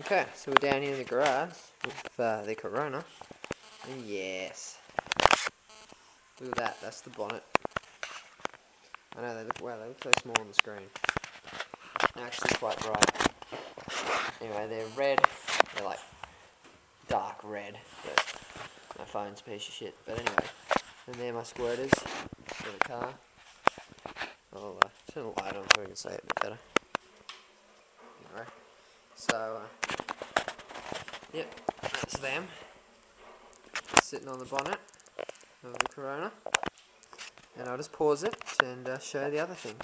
Okay, so we're down here in the garage with uh, the Corona. And yes. Look at that, that's the bonnet. I know they look, wow, they look so small on the screen. Actually quite bright. Anyway, they're red, they're like dark red, but my phone's a piece of shit. But anyway, and they're my squirters for the car. I'll uh, turn the light on so we can see it a bit better. Anyway, so, uh, yep, that's them. Sitting on the bonnet of the Corona. And I'll just pause it and uh, show the other thing.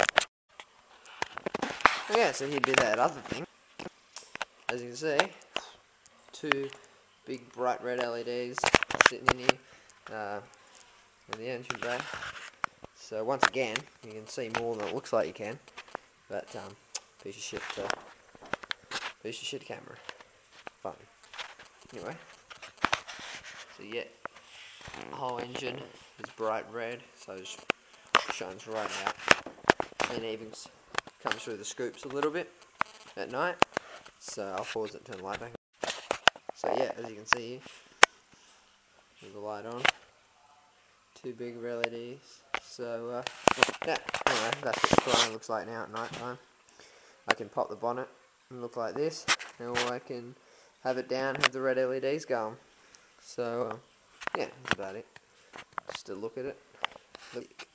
Okay, so here did that other thing. As you can see, two big bright red LEDs sitting in here uh, in the engine bay. So once again, you can see more than it looks like you can, but um, piece of shit, uh, piece of shit camera. Fun. Anyway, so yeah, the whole engine is bright red, so it shines right out, and even comes through the scoops a little bit at night. So I'll pause it, turn the light back. So yeah, as you can see with the light on, two big LEDs. So uh, yeah, anyway, that's what the Corona looks like now at night time. I can pop the bonnet and look like this, or I can have it down, have the red LEDs going. So uh, yeah, that's about it. Just a look at it. Look.